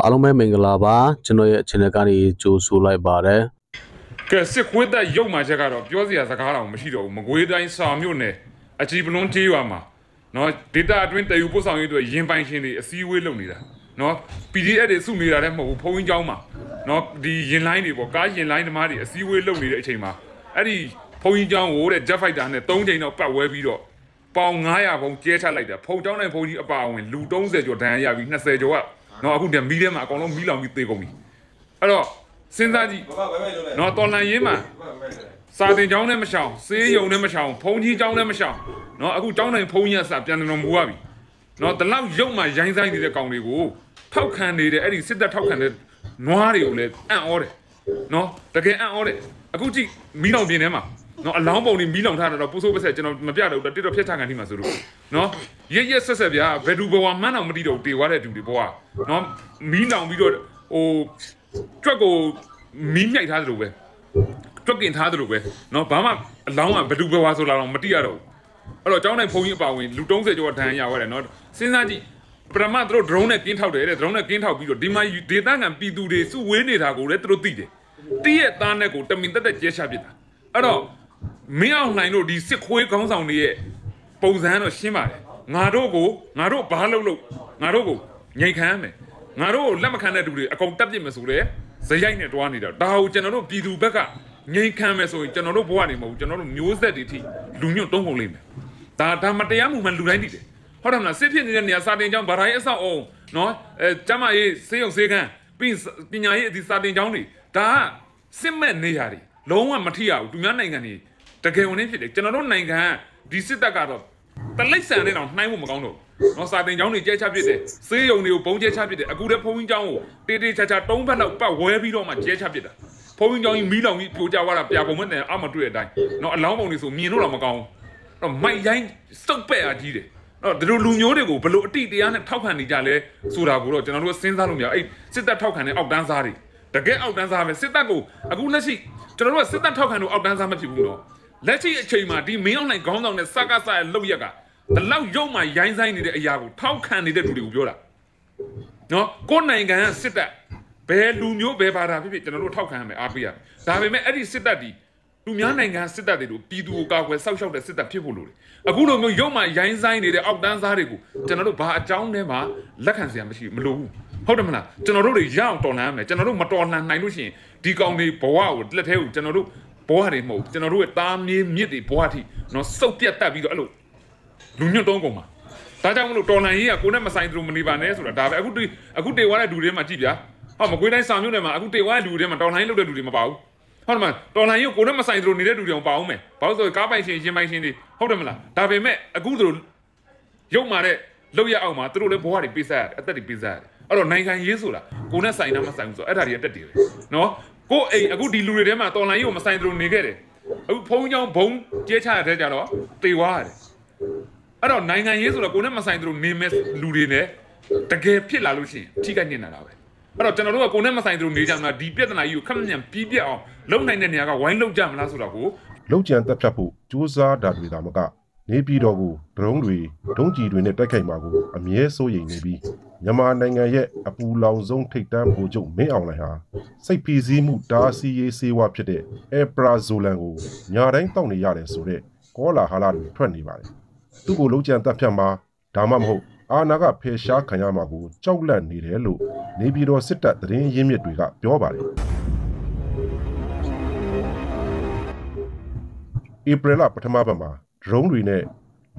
အားလုံးပဲမင်္ဂလာပါကျွန်တော်ရဲ့ channel ကနေကြိုဆိုလိုက်ပါတယ် ကဲစစ်ခွေးသက်ရုပ်မှချက်ကတော့ပြောစရာစကားတော့မရှိတော့ဘူးမကွေးတိုင်းစာမြို့နယ်အကြည်ပလွန်းကျေးရွာမှာနော်ဒေတာအတွင်းတည်ယူပို့ဆောင်ရေးအတွက်ရင်ပိုင်ရှင်တွေအစည်းအဝေးလုပ်နေတာနော် PDF တွေစုနေတာလည်းမဟုတ်ဘူးဖုန်းကြီးเจ้าမှာနော်ဒီရင်လိုင်းတွေပေါ့ကားရင်လိုင်းဓမ္မတွေအစည်းအဝေးလုပ်နေတဲ့အချိန်မှာအဲ့ဒီဖုန်းကြီးเจ้าကိုတဲ့ Jet Fighter နဲ့၃ချိန်တော့ပတ်ဝဲပြီးတော့ပေါင်900ဘုံကျဲချလိုက်တာဖုန်းเจ้าနဲ့ဖုန်းကြီးအပါအဝင်လူ30ကျော်ဒဏ်ရာရပြီး20ကျော်က နော်အခုတည်းမီးထဲမှာအကုန်လုံးမီးလောင်ပြီးသေကုန်ပြီအဲ့တော့စဉ်းစားကြည့်နော်တော်လန်ရေးမှာစာတင်ကျောင်းနဲ့မရှောင်စေးယုံနဲ့မရှောင်ဖုန်ကြီးကျောင်းနဲ့မရှောင်နော်အခုကျောင်းတိုင်းဖုန်ကြီးအစပြန်တော်မူရပြီနော်တလောက်ရုပ်မှရိုင်းဆိုင်နေတဲ့ကောင်တွေကိုထောက်ခံနေတဲ့အဲ့ဒီစစ်တပ်ထောက်ခံတဲ့နွားတွေကိုလည်းအံ့ဩတယ်နော်တကယ်အံ့ဩတယ်အခုကြည့်မီးလောင်ပြင်းထဲမှာ နော်အလောင်းပုံတွေမီးလောင်ထားတာတော့ပိုးဆိုးပဆက်ကျွန်တော်မပြတော့ဘူးတစ်တော့ဖြတ်ချခံနေမှာဆိုလို့နော်ရက်ရက်ဆက်ဆက်ဗျာဘယ်သူဘဝမှန်းတော့မသိတော့တေသွားတဲ့သူတွေဘဝနော်မီးလောင်ပြီးတော့ဟိုတွက်ကိုမီးမြိုက်ထားသလိုပဲတွက်ကင်ထားသလိုပဲနော်ဘာမှအလောင်းကဘယ်သူဘဝဆိုလာတော့မသိရတော့ဘူးအဲ့တော့ကျောင်းတိုင်းဖုန်ကြီးအပါဝင်လူ30ကျော်ဒဏ်ရာရတယ်နော်စဉ်းစားကြည့်ပရမတ်တို့ drone နဲ့ကင်းထောက်တယ်တဲ့ drone နဲ့ကင်းထောက်ပြီးတော့ဒီမှာဒေသခံပြည်သူတွေစုဝေးနေတာကိုလည်းသူတို့သိတယ်တည့်ရဲ့သားနဲ့ကိုတမင်တက်တက်ကျဲချပစ်တာအဲ့တော့ မင်းအောင်နိုင်တို့ဒီစစ်ခွေးခေါင်းဆောင်တွေရဲ့ပုံစံတော့ရှင်းပါတယ်ငါတို့ကိုငါတို့ဘာလုပ်လို့ငါတို့ကိုငြိမ်ခံရမယ်ငါတို့ကိုလက်မခံတဲ့သူတွေအကုန်တက်ပြစ်မယ်ဆိုလဲဇယိုက်နဲ့တွားနေတာဒါကိုကျွန်တော်တို့ပြည်သူဘက်ကငြိမ်ခံမယ်ဆိုရင်ကျွန်တော်တို့ဘဝနေမဟုတ်ဘူးကျွန်တော်တို့မျိုးဆက်တွေထိလူညွတ်တုံးကုန်လိမ့်မယ်ဒါဒါမတရားမှုမှလူတိုင်းသိတယ်ဟုတ်တယ်မလားစစ်ဖြစ်နေတဲ့နေရာစာတင်ကျောင်းဗရာရေးအဆောက်အုံနော်အဲကျမရေးစေးရုံစေးခန်းပြီးပညာရေးအဒီစာတင်ကျောင်းတွေဒါကစစ်မဲ့နေရာတွေလုံးဝမထိရဘူးသူများနိုင်ငံတွေ တကယ်ဝင်နေဖြစ်တယ်ကျွန်တော်တို့နိုင်ငံကဒီစစ်တပ်ကတော့တလိမ့်ဆန်နဲ့တော့နှိုင်းဖို့မကောင်းတော့ဘူးနော်စာတင်ကျောင်းတွေကျဲချပစ်တယ်စေးရုံတွေကိုပုံကျဲချပစ်တယ်အခုတည်းဖုန်းကြီးကျောင်းကိုတေးတေးချာချာတုံးဘက်လောက်ပတ်ဝဲပြီးတော့မှကျဲချပစ်တာဖုန်းကြီးကျောင်းကြီးမီးလောင်ပြီးပြိုကျသွားတာပြာပုံမဲ့နဲ့အမတွေ့တဲ့အတိုင်းနော်အလောင်းပုံတွေဆိုမြင်လို့တော့မကောင်းဘူးတော့မိုက်ရိုင်းစုပ်ပဲ့အားကြီးတယ်တော့ဒီလိုလူမျိုးတွေကိုဘလို့အတိတရားနဲ့ထောက်ခံနေကြလဲဆိုတာကိုတော့ကျွန်တော်တို့စဉ်းစားလို့မရအဲ့စစ်တပ်ထောက်ခံတဲ့အောက်တန်းစားတွေတကယ်အောက်တန်းစားပဲစစ်တပ်ကိုအခုလက်ရှိကျွန်တော်တို့ကစစ်တပ်ထောက်ခံလို့အောက်တန်းစားမဖြစ်ဘူးနော် လက်ရှိအချိန်မှာဒီမင်းအောင်နိုင်ခေါင်းဆောင်တဲ့စကားစားရဲ့လောက်ရက်ကဒီလောက်ရုံမှရိုင်းဆိုင်နေတဲ့အရာကိုထောက်ခံနေတဲ့လူတွေကိုပြောတာနော်ကိုယ်နိုင်ငံကစစ်တပ်ဘယ်လူမျိုးဘယ်ဘာသာဖြစ်ဖြစ်ကျွန်တော်တို့ထောက်ခံရမယ်အားပေးရမယ်ဒါပေမဲ့အဲ့ဒီစစ်တပ်ဒီလူများနိုင်ငံစစ်တပ်တွေတို့ပြည်သူကိုကာကွယ်စောက်ရှောက်တဲ့စစ်တပ်ဖြစ်ဖို့လိုတယ်အခုလိုမျိုးရုံမှရိုင်းဆိုင်နေတဲ့အောက်တန်းစားတွေကိုကျွန်တော်တို့ဘာအကြောင်းနဲ့မှလက်ခံစရာမရှိဘူးမလိုဘူးဟုတ်တယ်မလားကျွန်တော်တို့တွေရအောင်တော်လှန်ရမယ်ကျွန်တော်တို့မတော်လှန်နိုင်လို့ရှိရင်ဒီကောင်တွေဘဝကိုလက်ထဲကိုကျွန်တော်တို့ ဘဝတွေမဟုတ်ကျွန်တော်တို့ရဲ့သားမြေးမြစ်တွေဘဝထိနော်စုပ်ပြတ်တက်ပြီးတော့အဲ့လိုလူညွတ်တုံးကုန်မှာဒါကြောင့်မလို့တော်လှန်ရေးကကိုနဲ့မဆိုင်သလိုမနေပါနဲ့ဆိုတာဒါပဲအခုအခုတေဝါတဲ့လူတွေမှာကြည့်ဗျာဟောမကွေးတိုင်းစာမျိုးနယ်မှာအခုတေဝါတဲ့လူတွေမှာတော်လှန်ရေးလုပ်တဲ့လူတွေမပါဘူးဟုတ်တယ်မလားတော်လှန်ရေးကိုကိုနဲ့မဆိုင်သလိုနေတဲ့လူတွေမပါအောင်မယ်ဘာလို့ဆိုကားပိုင်ရှင်ရှင်ပိုင်ရှင်တွေဟုတ်တယ်မလားဒါပေမဲ့အခုတို့ရုပ်မာတဲ့လောက်ရအောင်မှာသူတို့လည်းဘဝတွေပေးစားရတယ်အသက်တွေပေးစားရတယ်အဲ့တော့နိုင်ငံရေးဆိုတာကိုနဲ့ဆိုင်တာမဆိုင်ဘူးဆိုအဲ့ဒါတွေအသက်တွေပဲနော် ကိုအိမ်အခုဒီလူတွေထဲမှာတော်လှန်ရေးကိုမဆိုင်သလိုနေခဲ့တယ်အခုဖုံးချောင်းဘုံကျဲချရတဲ့ကြတော့တေဝါရတယ်အဲ့တော့နိုင်ငံရေးဆိုတော့ကိုနဲ့မဆိုင်သလိုနေမဲ့လူတွေနဲ့တကယ်ဖြစ်လာလို့ရှိရင်ထိခိုက်နေတာပဲအဲ့တော့ကျွန်တော်တို့ကကိုနဲ့မဆိုင်သလိုနေကြမှာဒီပြဿနာကြီးကိုခက်မြန်ပြီးပြတ်အောင်လုံနိုင်တဲ့နေရာကဝိုင်းလုံကြမလားဆိုတော့ကိုလုံကြံတက်ဖြတ်ဖို့စူးစမ်းတာတွေသာမက နေပြည်တော်ကိုဒရုန်းတွေဒုံးကြီးတွေနဲ့တိုက်ခိုက်မှာကိုအမြဲစိုးရိမ်နေပြီးမြန်မာနိုင်ငံရဲ့အပူလောင်ဆုံးထိပ်တန်းဗိုလ်ချုပ်မင်းအောင်လှိုင်ဟာစိတ်ဖိစီးမှုတားဆီးရေးစေဝါဖြစ်တဲ့အေပရာဇိုလန်ကိုညာတိုင်းတောက်နေရတယ်ဆိုတော့ကောလာဟာလာတွေထွက်နေပါတယ်သူ့ကိုလုံကြံတက်ဖြတ်မှာဒါမှမဟုတ်အာနာကဖယ်ရှားခံရမှာကိုကြောက်လန့်နေတယ်လို့နေပြည်တော်စစ်တပ်သတင်းရင်းမြစ်တွေကပြောပါတယ်ဧပြီလပထမပတ်မှာ ဒရုန်းတွေနဲ့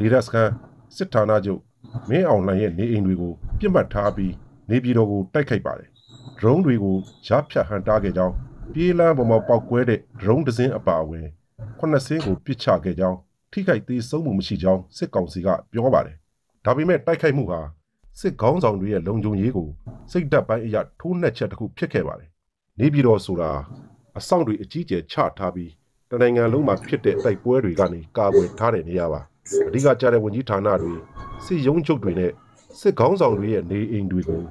လေဒတ်စကန်စစ်ဌာနချုပ်မင်းအောင်လှိုင်ရဲ့နေအိမ်တွေကိုပြစ်မှတ်ထားပြီးနေပြည်တော်ကိုတိုက်ခိုက်ပါတယ်ဒရုန်းတွေကိုရားဖြတ်ဟန်တားခဲ့ကြောင်းပြေးလန်းပေါ်မှာပောက်ကွဲတဲ့ဒရုန်းတစ်စင်းအပါအဝင်ခုနှစ်စင်းကိုပစ်ချခဲ့ကြောင်းထိခိုက်သေးဆုံးမှုမရှိကြောင်းစစ်ကောင်စီကပြောပါတယ်ဒါပေမဲ့တိုက်ခိုက်မှုဟာစစ်ကောင်းဆောင်တွေရဲ့လုံခြုံရေးကိုစိတ်ဓာတ်ပိုင်းအရထိုးနှက်ချက်တစ်ခုဖြစ်ခဲ့ပါတယ်နေပြည်တော်ဆိုတာအဆောင်တွေအကြီးကျယ်ချထားပြီး တနိုင်ငံလုံးမှာဖြစ်တဲ့တိုက်ပွဲတွေကနေကာကွယ်ထားတဲ့နေရာပါအဓိကကြားတဲ့ဝန်ကြီးဌာနတွေစစ်ရုံးချုပ်တွေနဲ့စစ်ကောင်းဆောင်တွေရဲ့နေအိမ်တွေကို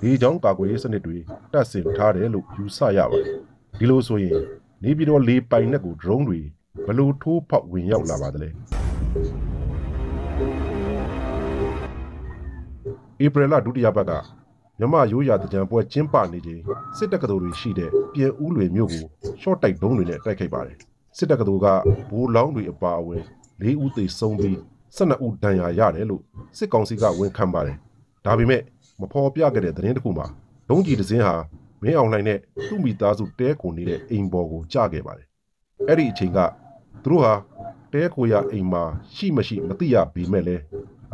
ဒီကြောင်းကာကွယ်ရေးစနစ်တွေတပ်ဆင်ထားတယ်လို့ယူဆရပါတယ်ဒီလိုဆိုရင်နေပြည်တော်လေပိုင်နက်ကိုဒရုန်းတွေဘလို့ထိုးဖောက်ဝင်ရောက်လာပါသလဲဧပြီလဒုတိယပတ်ကမြမရိုးရာတကြံပွဲကျင်းပနေချိန်စစ်တပ်ကတော်တွေရှိတဲ့ပြင်ဦးလွေမြို့ကိုရှော့တိုက်ဒုံးတွေနဲ့တိုက်ခိုက်ပါတယ် စစ်တပ်ကတော်ကဘိုးလောင်းတွေအပါအဝင်၄ဦးသေဆုံးပြီး12ဦးဒဏ်ရာရတယ်လို့စစ်ကောင်စီကဝန်ခံပါတယ်ဒါပေမဲ့မဖော်ပြခဲ့တဲ့သတင်းတစ်ခုမှာဒုံးကြီးတစ်စင်းဟာမင်းအောင်လှိုင်နဲ့သူ့မိသားစုတဲကုန်နေတဲ့အိမ်ပေါ်ကိုကျခဲ့ပါတယ်အဲ့ဒီအချိန်ကသူတို့ဟာတဲကိုရအိမ်မှာရှိမရှိမသိရပေမဲ့လည်း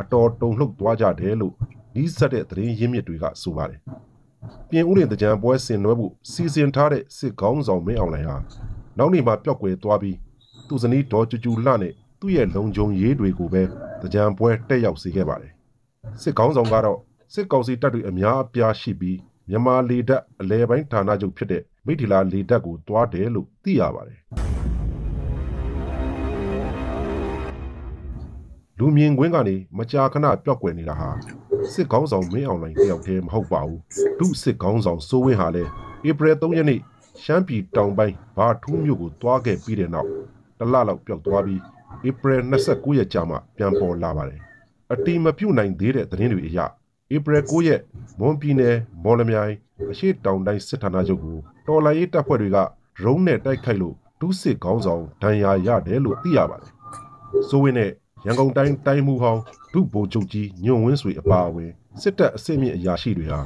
အတော်တုန်လှုပ်သွားကြတယ်လို့နီးစပ်တဲ့သတင်းရင်းမြစ်တွေကဆိုပါတယ်ပြင်ဦးလင်တကြံပွဲဆင်နွှဲဖို့စီစဉ်ထားတဲ့စစ်ကောင်းဆောင်မင်းအောင်လှိုင်ဟာ နောက်နေ့မှာပျောက်ကွယ်သွားပြီးသူ့ဇနီးဒေါ်ကျူကျူလှနဲ့သူ့ရဲ့လုံခြုံရေးတွေကိုပဲတကြံပွဲတက်ရောက်စေခဲ့ပါတယ်စစ်ကောင်းဆောင်ကတော့စစ်ကောင်စီတပ်တွေအများအပြားရှိပြီးမြန်မာလေတပ်အလဲပိုင်းဌာနချုပ်ဖြစ်တဲ့မိထီလာလေတပ်ကိုတွားတယ်လို့သိရပါတယ်လူမြင်ကွင်းကနေမကြာခဏပျောက်ကွယ်နေတာဟာစစ်ကောင်းဆောင်မင်းအောင်လှိုင်တယောက်တည်းမဟုတ်ပါဘူးဒုစစ်ကောင်းဆောင်စိုးဝင်းဟာလည်းဧပြီ3ရက်နေ့ ရှမ်းပြည်တောင်ပိုင်းဘာထူးမြို့ကိုတွားခဲ့ပြီးတဲ့နောက်တလလောက်ပျောက်သွားပြီးဧပြီ29ရက်ကြာမှပြန်ပေါ်လာပါတယ်အတီမပြုတ်နိုင်သေးတဲ့သတင်းတွေအရဧပြီ9ရက်မွန်ပြည်နယ်မော်လမြိုင်အရှိတောင်တိုင်းစစ်ဌာနချုပ်ကိုတော်လိုင်းရေးတပ်ဖွဲ့တွေကဒရုန်းနဲ့တိုက်ခိုက်လို့ဒုစစ်ကောင်းဆောင်ဒဏ်ရာရတယ်လို့သိရပါတယ်စိုးဝင်းနဲ့ရန်ကုန်တိုင်းတိုင်းမှုဟောင်းဒုဗိုလ်ချုပ်ကြီးညွန့်ဝင်းဆွေအပါအဝင်စစ်တပ်အစစ်မြင့်အရာရှိတွေဟာ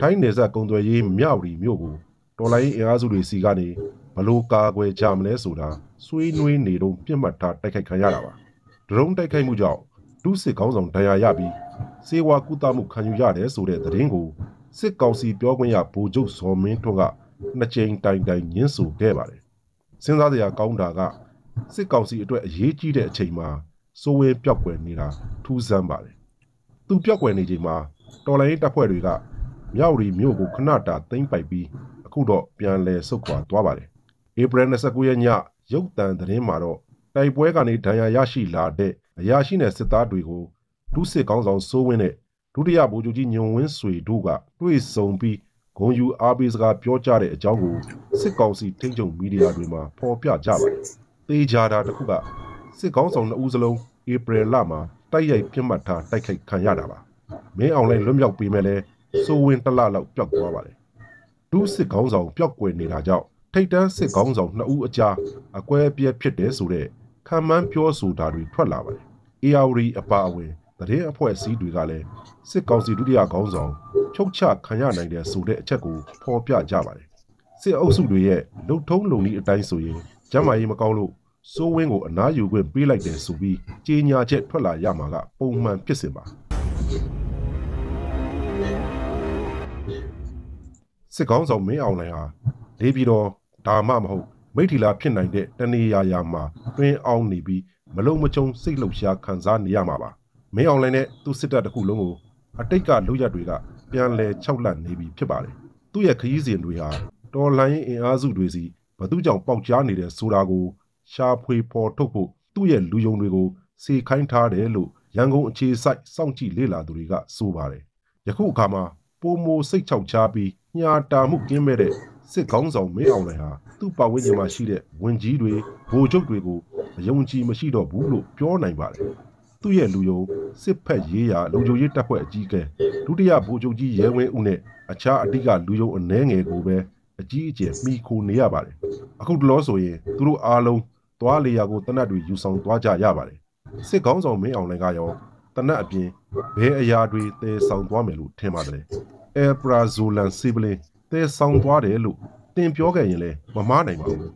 ထိုင်းနယ်စပ်ကုံသွယ်ရေးမြဝတီမြို့ကို တော်လိုင်းအင်အားစုတွေစီကနေဘလို့ကာကွယ်ကြမလဲဆိုတာဆွေးနွေးနေတော့ပြစ်မှတ်ထားတိုက်ခိုက်ခံရတာပါဒရုန်းတိုက်ခိုက်မှုကြောင့်ဒုစစ်ကောင်းဆောင်ဒဏ်ရာရပြီးစေဝါကုသမှုခံယူရတယ်ဆိုတဲ့သတင်းကိုစစ်ကောင်စီပြောခွင့်ရဗိုလ်ချုပ်ဇော်မင်းထွန်းကနှစ်ကြိမ်တိုင်တိုင်ညှင်းဆိုခဲ့ပါတယ်စဉ်းစားစရာကောင်းတာကစစ်ကောင်စီအတွက်အရေးကြီးတဲ့အချိန်မှာစိုးဝေးပြောက်ကွယ်နေတာထူးဆန်းပါတယ်သူပြောက်ကွယ်နေချိန်မှာတော်လိုင်းတပ်ဖွဲ့တွေကမြောက်ရီမြို့ကိုခဏတာသိမ်းပိုက်ပြီးအ ခုတော့ပြန်လည်ဆုတ်ခွာသွားပါတယ် ဧပြီ29ရက်ညရုတ်တံသတင်းမှာတော့တိုက်ပွဲကနေဒဏ်ရာရရှိလာတဲ့အရာရှိနဲ့စစ်သားတွေကိုဒုစစ်ကောင်းဆောင်စိုးဝင်းနဲ့ဒုတိယဗိုလ်ချုပ်ကြီးညွန်ဝင်းဆွေတို့ကတွေ့ဆုံပြီးဂုံယူအားပေးစကားပြောကြတဲ့အကြောင်းကိုစစ်ကောင်စီထိန်းချုပ်မီဒီယာတွေမှာဖော်ပြကြပါတယ်။သေချာတာတစ်ခုကစစ်ကောင်းဆောင်နှစ်ဦးစလုံးဧပြီလမှာတိုက်ရိုက်ပြစ်မှတ်ထားတိုက်ခိုက်ခံရတာပါ။မင်းအောင်လှိုင်လွတ်မြောက်ပြီးမဲ့လဲစိုးဝင်းတစ်လလောက်ပျောက်သွားပါတယ်။ ဒုစစ်ကောင်းဆောင်ပျောက်ကွယ်နေတာကြောင့်ထိတ်တန်းစစ်ကောင်းဆောင်နှစ်ဦးအကြားအကွဲအပြဲဖြစ်တယ်ဆိုတဲ့ခံမှန်းပြောဆိုတာတွေထွက်လာပါတယ်။ ARD အပါအဝင်သတင်းအဖွဲ့အစည်းတွေကလည်းစစ်ကောင်စီဒုတိယခေါင်းဆောင်ချုပ်ချခံရနိုင်တဲ့ဆိုတဲ့အချက်ကိုဖော်ပြကြပါတယ်စစ်အုပ်စုတွေရဲ့လုံထုံးလုံနည်းအတိုင်းဆိုရင်ကျမ်းမာရေးမကောင်းလို့စိုးဝင်းကိုအနားယူခွင့်ပေးလိုက်တယ်ဆိုပြီးကြေညာချက်ထွက်လာရမှာကပုံမှန်ဖြစ်စဉ်ပါ စစ်ကောင်းဆောင်မင်းအောင်လှိုင်ဟာနေပြည်တော်ဒါမှမဟုတ်မိထီလာဖြစ်နိုင်တဲ့တနေရာရာမှာတွင်အောင်နေပြီးမလုံမချုံစိတ်လှုပ်ရှားခံစားနေရမှာပါမင်းအောင်လှိုင်နဲ့သူ့စစ်တပ်တစ်ခုလုံးကိုအတိတ်ကလူရက်တွေကပြန်လဲခြောက်လန့်နေပြီဖြစ်ပါတယ်။သူ့ရဲ့ခရီးစဉ်တွေဟာတော်လှန်ရေးအင်အားစုတွေစီဘသူကြောင့်ပေါက်ကြားနေတယ်ဆိုတာကိုရှာဖွေဖော်ထုတ်ဖို့သူ့ရဲ့လူယုံတွေကိုစေခိုင်းထားတယ်လို့ရန်ကုန်အခြေစိုက်စောင့်ကြည့်လေ့လာသူတွေကဆိုပါတယ်။ယခုအခါမှာပိုမိုစိတ်ချောက်ချားပြီး ညာတာမှုကင်းမဲ့တဲ့စစ်ကောင်းဆောင်မင်းအောင်လှိုင်ဟာသူ့ပတ်ဝန်းကျင်မှာရှိတဲ့ဝင်ကြီးတွေဗိုလ်ချုပ်တွေကိုအယုံကြည်မရှိတော့ဘူးလို့ပြောနိုင်ပါတယ်။သူ့ရဲ့လူယုံစစ်ဖက်ရေးရာလူကြိုရေးတပ်ဖွဲ့အကြီးအကဲဒုတိယဗိုလ်ချုပ်ကြီးရဲဝင်းဦးနဲ့အခြားအတိကလူယုံအနှဲငယ်ကိုပဲအကြီးအကျယ်မှီခိုနေရပါတယ်အခုတလောဆိုရင်သူတို့အားလုံးသွားလေယာကိုတနတ်တွေယူဆောင်သွားကြရပါတယ်စစ်ကောင်းဆောင်မင်းအောင်လှိုင်ကရောတနတ်အပြင်ဘဲအရာတွေတည်ဆောင်သွားမယ်လို့ထင်ပါတယ် အဲပရာဇိုလန်စီဗလင်တည်ဆောင်သွားတယ်လို့တင်ပြောခဲ့ရင်လည်းမမားနိုင်ပါဘူး